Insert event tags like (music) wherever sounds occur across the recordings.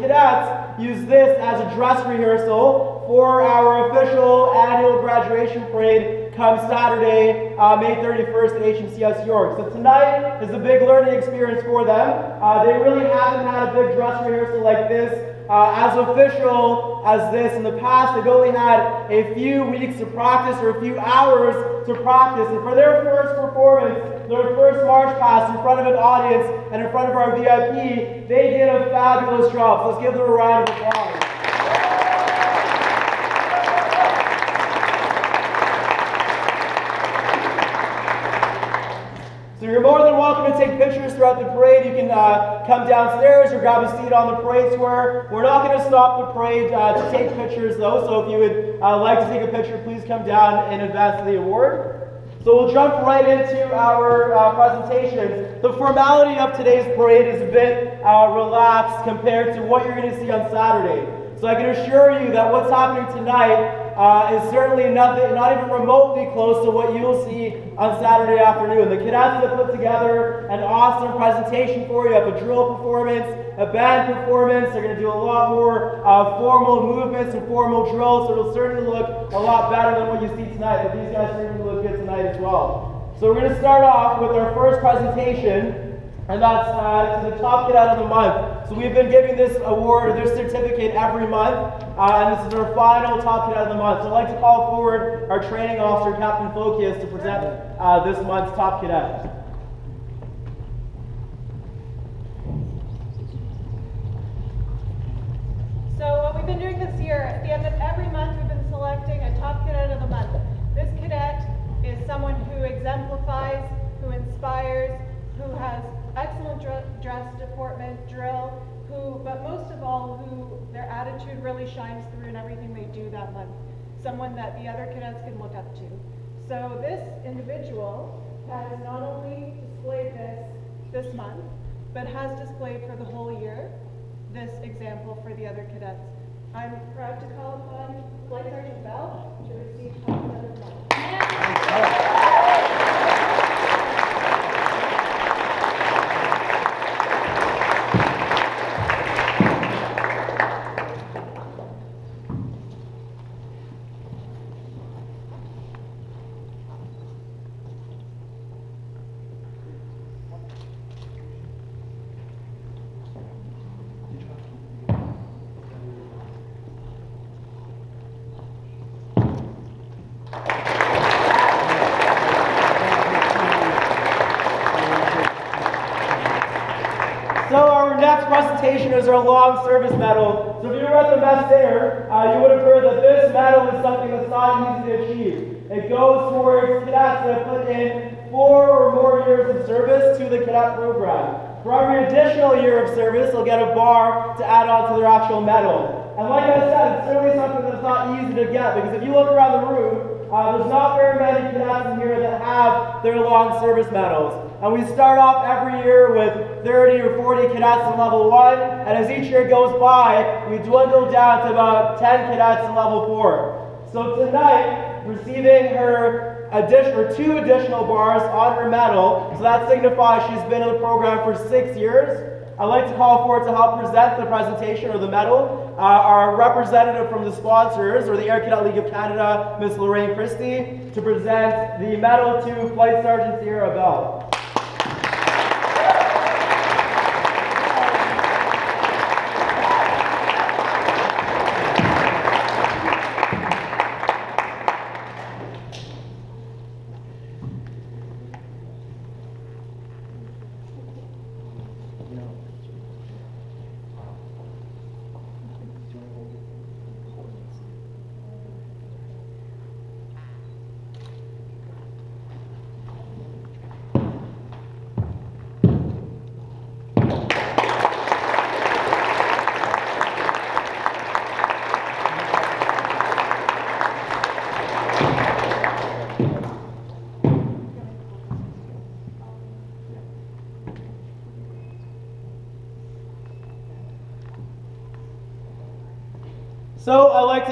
cadets use this as a dress rehearsal for our official annual graduation parade come Saturday, uh, May 31st at HMCS York. So tonight is a big learning experience for them. Uh, they really haven't had a big dress rehearsal like this uh, as official as this in the past. They've only had a few weeks to practice or a few hours to practice. And for their first performance, their first march past in front of an audience and in front of our VIP, they did a fabulous job. So let's give them a round of applause. So you're more than welcome to take pictures throughout the parade. You can uh, come downstairs or grab a seat on the parade square. We're not going to stop the parade uh, to take pictures though, so if you would uh, like to take a picture, please come down in advance of the award. So we'll jump right into our uh, presentation. The formality of today's parade is a bit uh, relaxed compared to what you're going to see on Saturday. So I can assure you that what's happening tonight uh, is certainly nothing, not even remotely close to what you'll see on Saturday afternoon. The cadets have put together an awesome presentation for you. have a drill performance, a band performance. They're going to do a lot more uh, formal movements and formal drills, so it'll certainly look a lot better than what you see tonight. But these guys certainly look good tonight as well. So we're going to start off with our first presentation and that's uh, to the top cadet of the month. So we've been giving this award, or this certificate every month, uh, and this is our final top cadet of the month. So I'd like to call forward our training officer, Captain Phokias, to present uh, this month's top cadet. So what we've been doing this year, at the end of every month, we've been selecting a top cadet of the month. This cadet is someone who exemplifies, who inspires, who has excellent dress deportment, drill, who, but most of all, who their attitude really shines through in everything they do that month. Someone that the other cadets can look up to. So this individual has not only displayed this this month, but has displayed for the whole year this example for the other cadets. I'm proud to call upon Flight Sergeant Bell to receive top cadet presentation is our long service medal. So if you were at the mess there, uh, you would have heard that this medal is something that's not easy to achieve. It goes towards cadets that have put in four or more years of service to the cadet program. For every additional year of service, they'll get a bar to add on to their actual medal. And like I said, it's certainly something that's not easy to get because if you look around the room, uh, there's not very many cadets in here that have their long service medals. And we start off every year with 30 or 40 cadets in level 1, and as each year goes by, we dwindle down to about 10 cadets in level 4. So tonight, receiving her addition, two additional bars on her medal, so that signifies she's been in the program for six years. I'd like to call forward to help present the presentation or the medal uh, our representative from the sponsors, or the Air Cadet League of Canada, Ms. Lorraine Christie, to present the medal to Flight Sergeant Sierra Bell.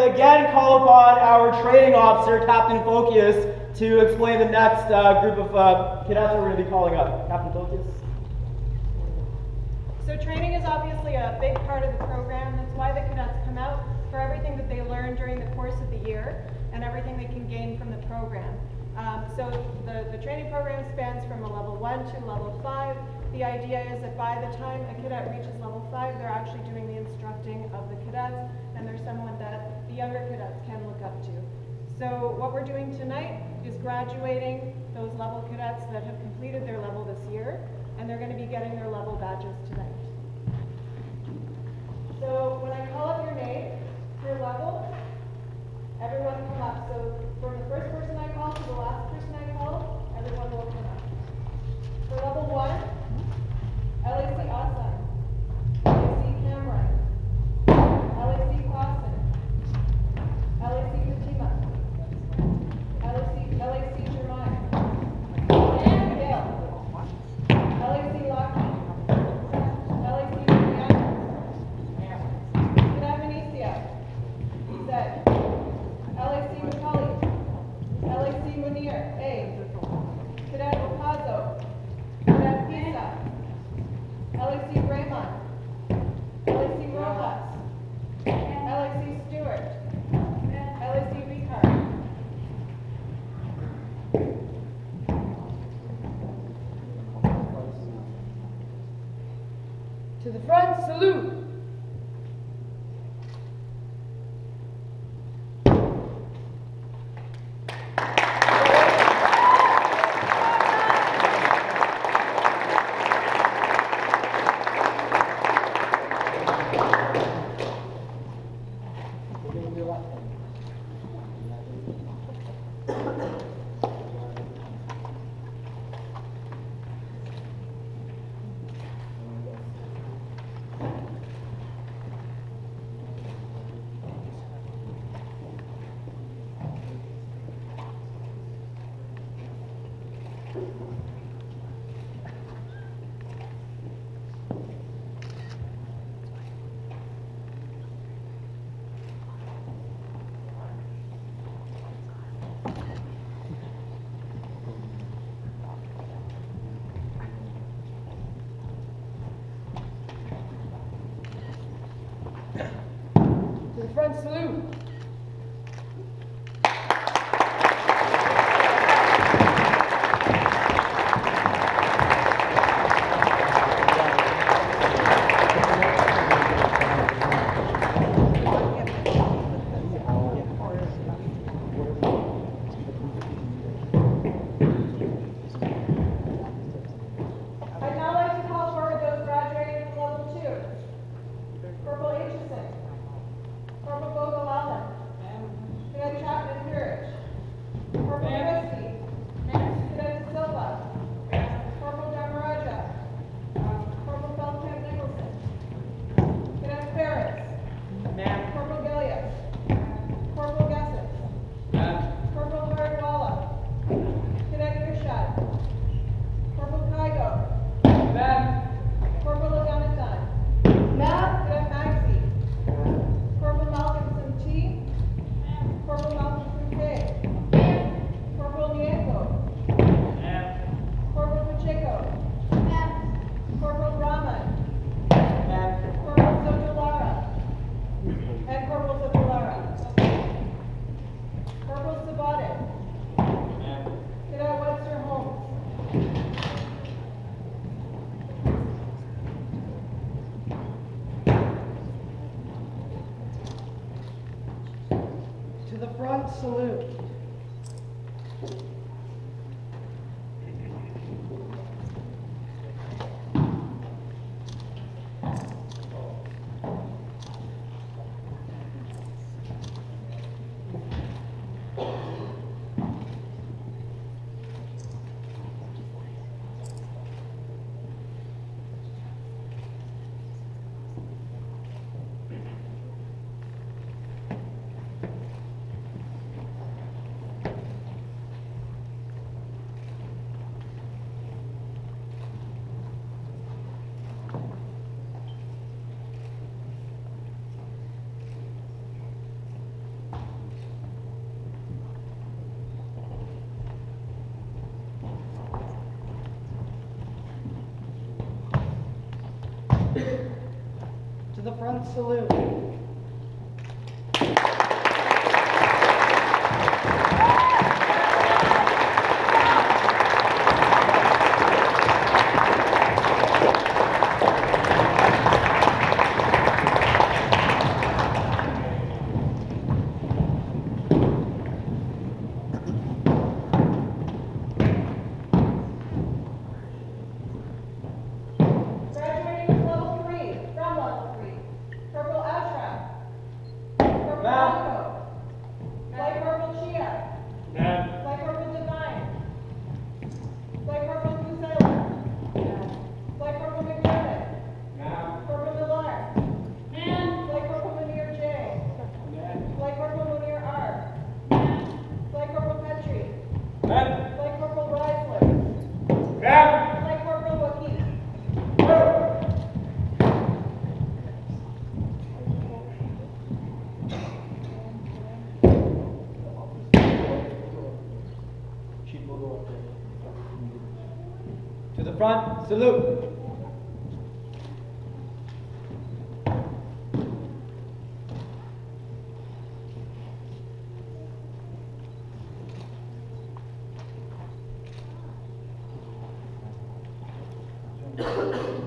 again call upon our training officer, Captain Focius, to explain the next uh, group of uh, cadets we're going to be calling up. Captain Focius. So training is obviously a big part of the program. That's why the cadets come out, for everything that they learn during the course of the year and everything they can gain from the program. Um, so the, the training program spans from a level one to level five. The idea is that by the time a cadet reaches level five, they're actually doing the instructing of the cadets, and there's someone that younger cadets can look up to. So what we're doing tonight is graduating those level cadets that have completed their level this year, and they're going to be getting their level badges tonight. So when I call up your name, your level, everyone come up. So from the first person I call to the last person I call, everyone will come up. For level one, LAC French salute. salute. absolutely. Salute. (laughs)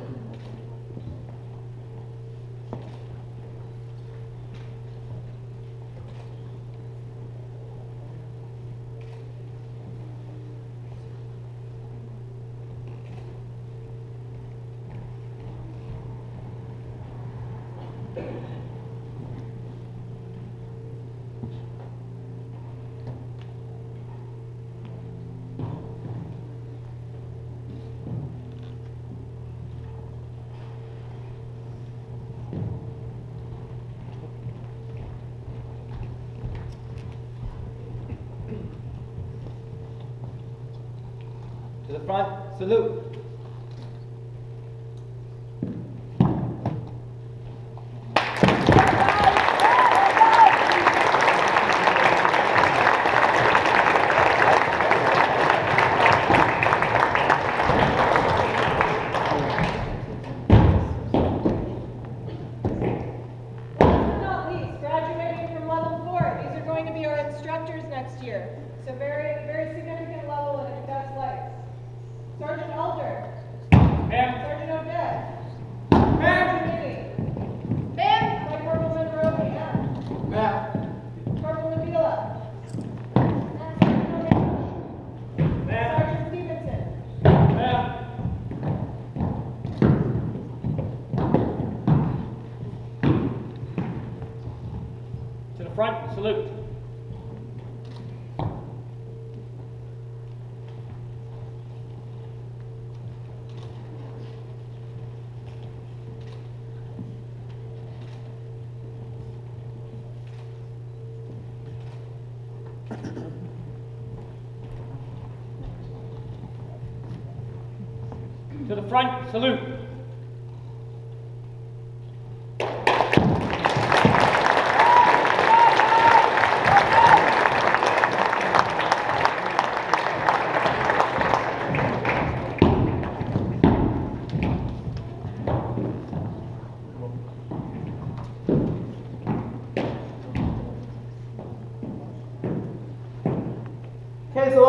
front, salute. front salute.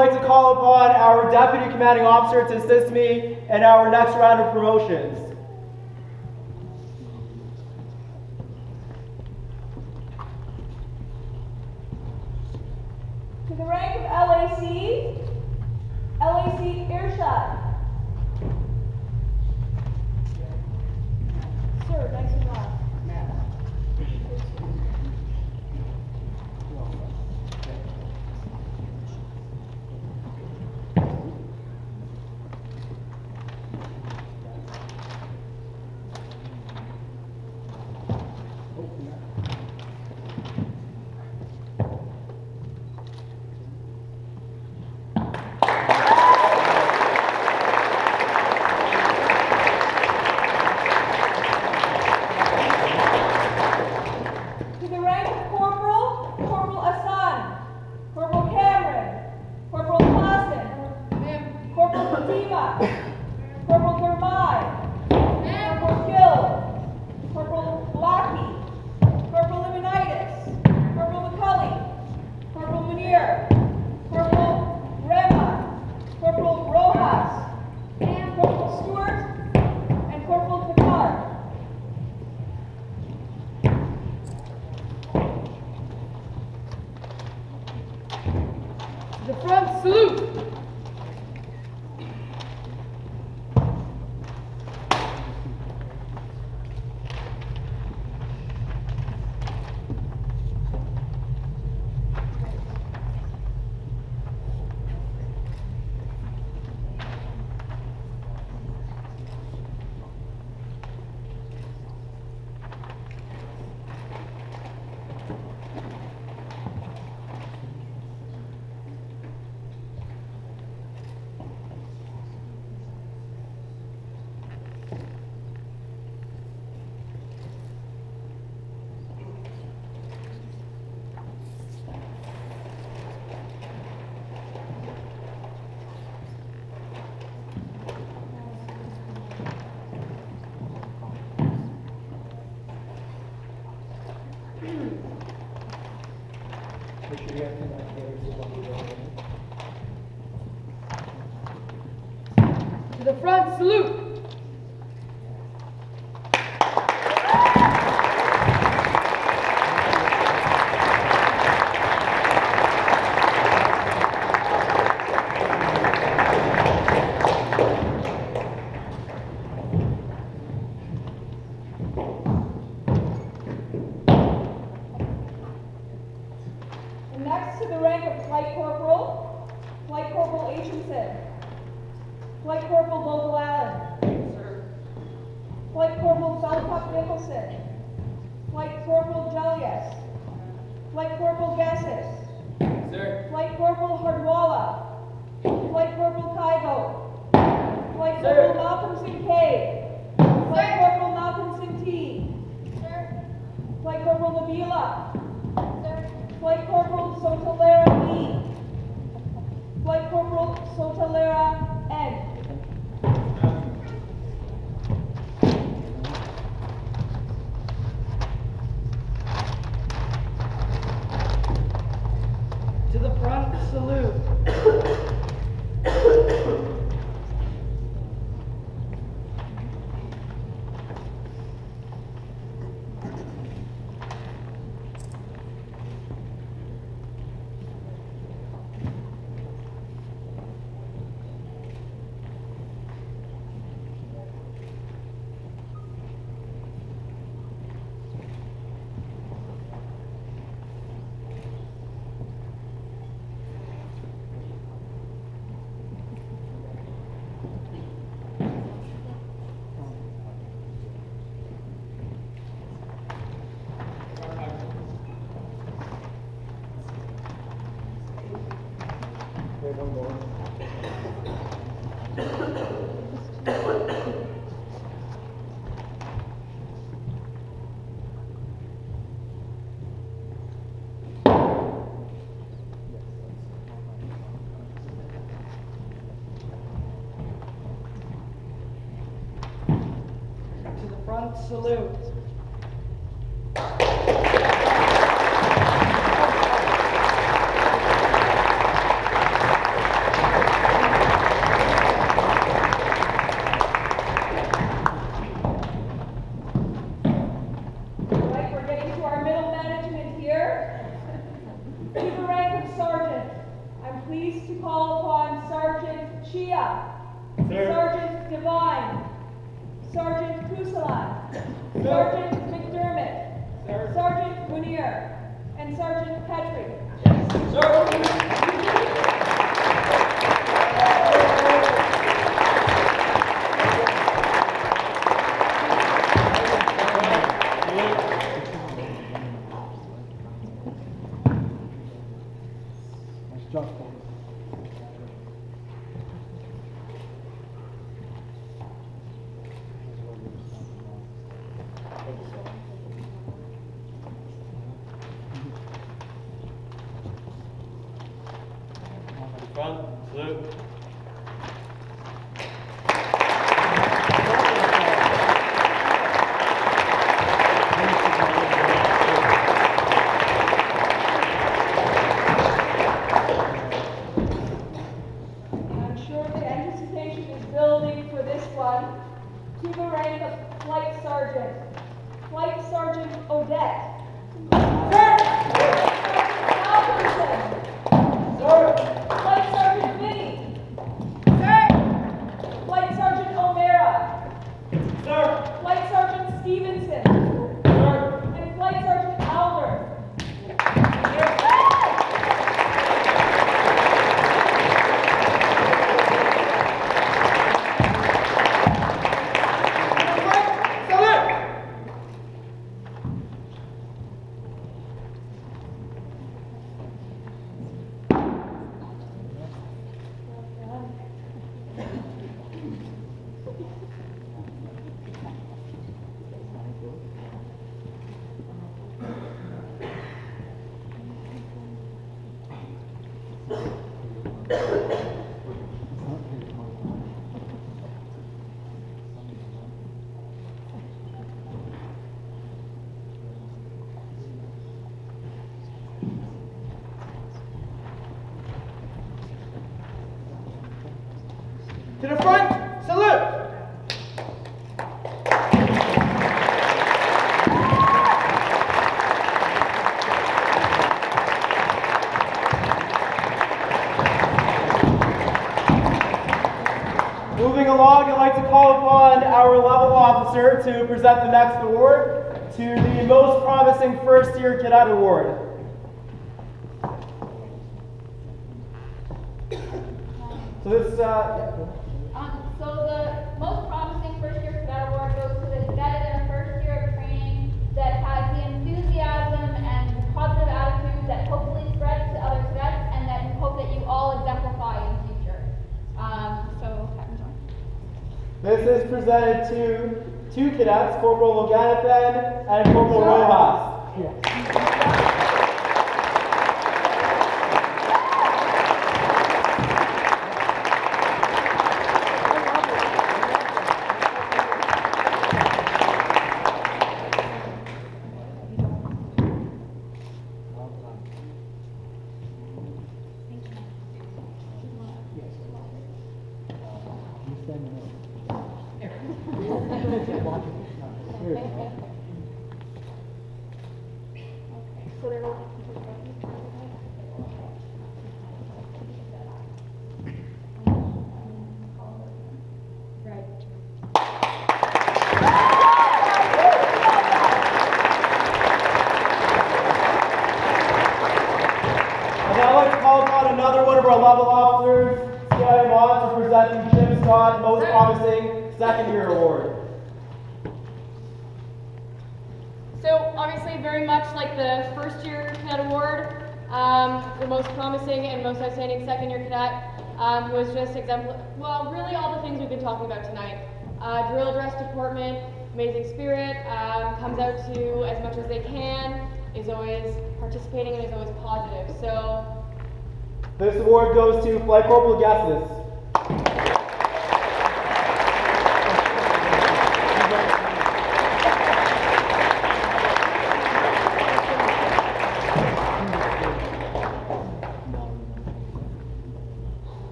like to call upon our Deputy Commanding Officer to assist me in our next round of promotions. To the front, salute. Vila. Flight Corporal Sotalera E. Flight Corporal Sotalera N. salute. Çok present the next award to the Most Promising First Year Cadet Award. So this, uh, Um, so the most promising first year cadet award goes to the cadet in their first year of training that has the enthusiasm and positive attitude that hopefully spreads to other cadets and that we hope that you all exemplify in the future. Um, so, this is presented to two cadets, Corporal Loganathan and Corporal Rojas. And now I'd like to call upon another one of our level officers, Scotty Mott, to present the Jim Scott Most Promising Second Year Award. So obviously, very much like the first year cadet award, um, the most promising and most outstanding second year cadet um, was just exemplar. Well, really all the things we've been talking about tonight. Uh, drill dress deportment, amazing spirit, um, comes out to as much as they can, is always participating and is always positive. So This award goes to Flight Corporal Gessis.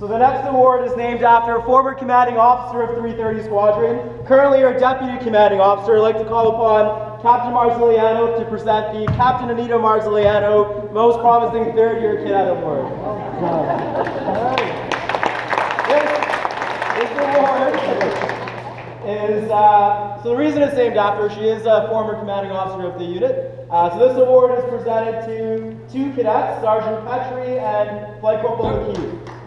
So the next award is named after a former commanding officer of 330 Squadron, currently our deputy commanding officer. I'd like to call upon Captain Marziliano to present the Captain Anita Marziliano Most Promising Third Year Cadet Award. This, this award is, uh, so the reason it's named after her, she is a former commanding officer of the unit. Uh, so this award is presented to two cadets, Sergeant Petrie and Flight Corporal McKee.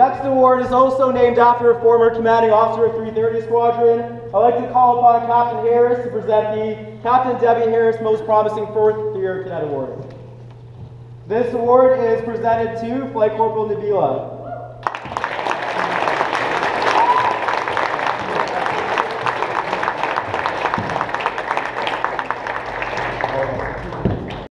The next award is also named after a former commanding officer of 330 Squadron. I'd like to call upon Captain Harris to present the Captain Debbie Harris Most Promising Fourth Year Cadet Award. This award is presented to Flight Corporal Nabila.